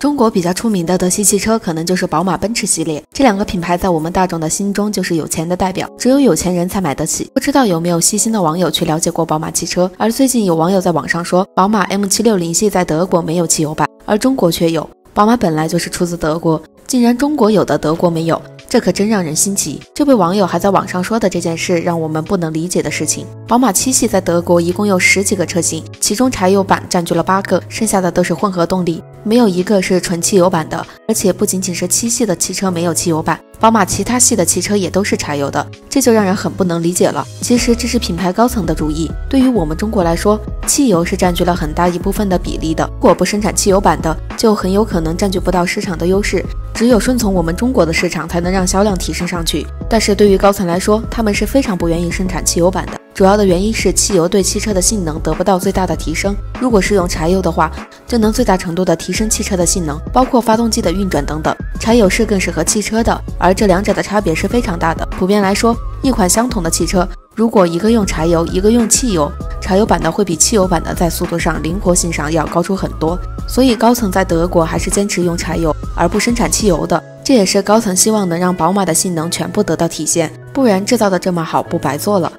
中国比较出名的德系汽车，可能就是宝马、奔驰系列这两个品牌，在我们大众的心中就是有钱的代表，只有有钱人才买得起。不知道有没有细心的网友去了解过宝马汽车？而最近有网友在网上说，宝马 M760 系在德国没有汽油版，而中国却有。宝马本来就是出自德国，竟然中国有的德国没有。这可真让人新奇。这位网友还在网上说的这件事，让我们不能理解的事情。宝马七系在德国一共有十几个车型，其中柴油版占据了八个，剩下的都是混合动力，没有一个是纯汽油版的。而且不仅仅是七系的汽车没有汽油版，宝马其他系的汽车也都是柴油的，这就让人很不能理解了。其实这是品牌高层的主意。对于我们中国来说，汽油是占据了很大一部分的比例的，如果不生产汽油版的，就很有可能占据不到市场的优势。只有顺从我们中国的市场，才能让销量提升上去。但是对于高层来说，他们是非常不愿意生产汽油版的。主要的原因是汽油对汽车的性能得不到最大的提升。如果是用柴油的话，就能最大程度的提升汽车的性能，包括发动机的运转等等。柴油是更适合汽车的，而这两者的差别是非常大的。普遍来说，一款相同的汽车，如果一个用柴油，一个用汽油，柴油版的会比汽油版的在速度上、灵活性上要高出很多。所以高层在德国还是坚持用柴油。而不生产汽油的，这也是高层希望能让宝马的性能全部得到体现，不然制造的这么好不白做了。